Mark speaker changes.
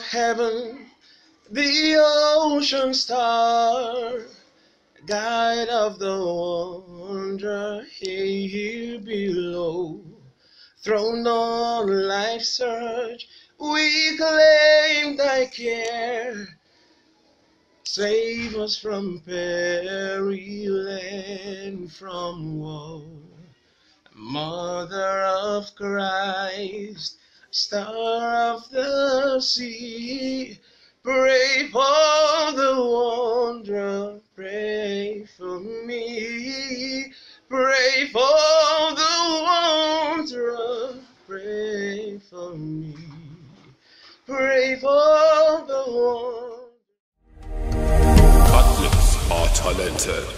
Speaker 1: heaven, the ocean star, guide of the wanderer here below. Thrown on life's surge, we claim thy care. Save us from peril and from woe. Mother of Christ, star of the sea, pray for the wanderer, pray for me, pray for the wanderer, pray for me, pray for the wanderer.
Speaker 2: Catholics are talented.